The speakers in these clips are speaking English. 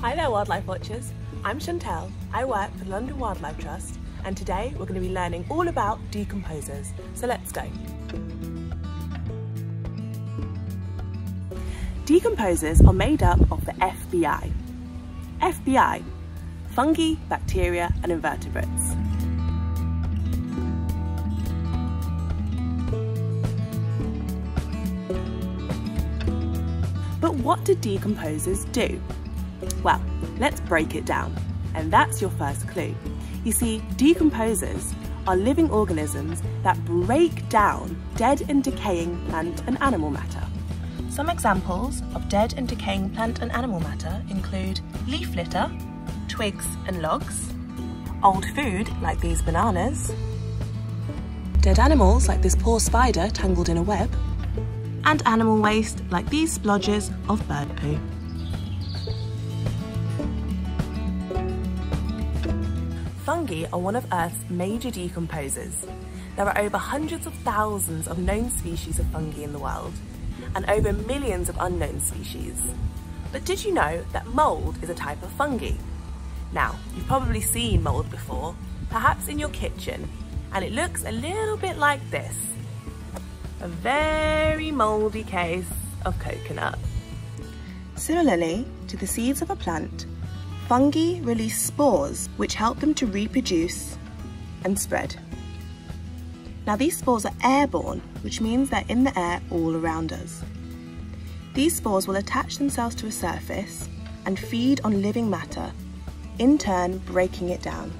Hi there Wildlife Watchers, I'm Chantelle. I work for the London Wildlife Trust and today we're going to be learning all about decomposers, so let's go. Decomposers are made up of the FBI. FBI, fungi, bacteria and invertebrates. But what do decomposers do? Well, let's break it down. And that's your first clue. You see, decomposers are living organisms that break down dead and decaying plant and animal matter. Some examples of dead and decaying plant and animal matter include leaf litter, twigs and logs, old food like these bananas, dead animals like this poor spider tangled in a web, and animal waste like these splodges of bird poo. Fungi are one of Earth's major decomposers. There are over hundreds of thousands of known species of fungi in the world, and over millions of unknown species. But did you know that mould is a type of fungi? Now, you've probably seen mould before, perhaps in your kitchen, and it looks a little bit like this. A very mouldy case of coconut. Similarly to the seeds of a plant, fungi release spores which help them to reproduce and spread. Now these spores are airborne, which means they're in the air all around us. These spores will attach themselves to a surface and feed on living matter, in turn breaking it down.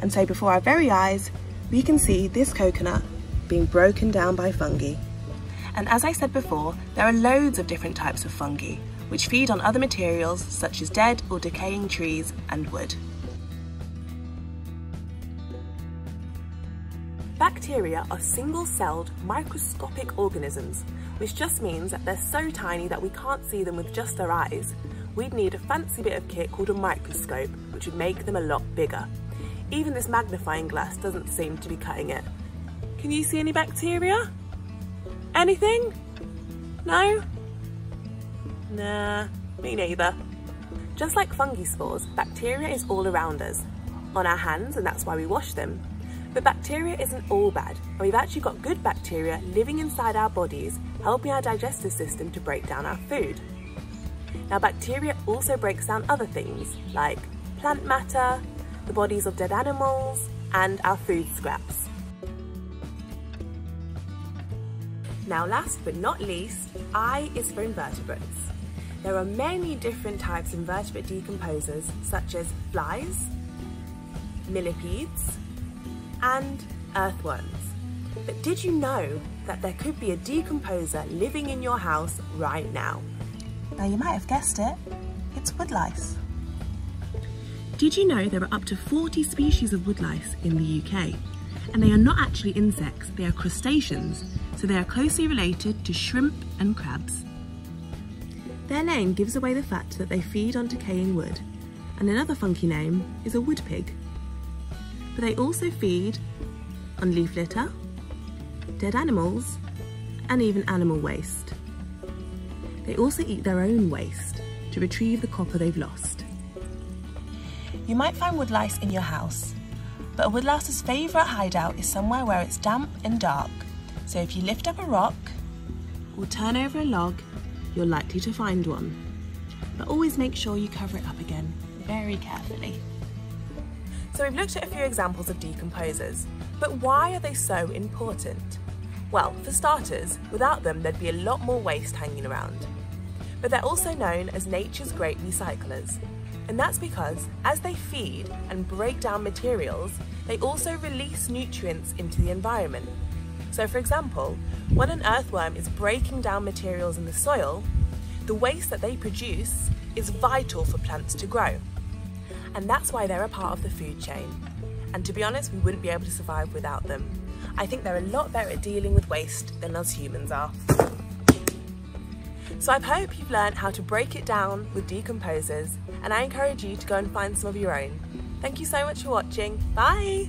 And so before our very eyes, we can see this coconut being broken down by fungi. And as I said before, there are loads of different types of fungi, which feed on other materials such as dead or decaying trees and wood. Bacteria are single-celled, microscopic organisms, which just means that they're so tiny that we can't see them with just our eyes. We'd need a fancy bit of kit called a microscope, which would make them a lot bigger. Even this magnifying glass doesn't seem to be cutting it. Can you see any bacteria? Anything? No? Nah, me neither. Just like fungi spores, bacteria is all around us, on our hands and that's why we wash them. But bacteria isn't all bad, and we've actually got good bacteria living inside our bodies, helping our digestive system to break down our food. Now bacteria also breaks down other things, like plant matter, the bodies of dead animals, and our food scraps. Now last but not least, I is for invertebrates. There are many different types of invertebrate decomposers such as flies, millipedes, and earthworms. But did you know that there could be a decomposer living in your house right now? Now you might have guessed it, it's woodlice. Did you know there are up to 40 species of woodlice in the UK? And they are not actually insects, they are crustaceans, so they are closely related to shrimp and crabs. Their name gives away the fact that they feed on decaying wood, and another funky name is a wood pig. But they also feed on leaf litter, dead animals, and even animal waste. They also eat their own waste to retrieve the copper they've lost. You might find woodlice in your house, but a woodlouse's favourite hideout is somewhere where it's damp and dark. So if you lift up a rock or turn over a log, you're likely to find one. But always make sure you cover it up again, very carefully. So we've looked at a few examples of decomposers, but why are they so important? Well, for starters, without them there'd be a lot more waste hanging around. But they're also known as nature's great recyclers. And that's because as they feed and break down materials, they also release nutrients into the environment, so for example, when an earthworm is breaking down materials in the soil, the waste that they produce is vital for plants to grow. And that's why they're a part of the food chain. And to be honest, we wouldn't be able to survive without them. I think they're a lot better at dealing with waste than us humans are. So I hope you've learned how to break it down with decomposers and I encourage you to go and find some of your own. Thank you so much for watching. Bye!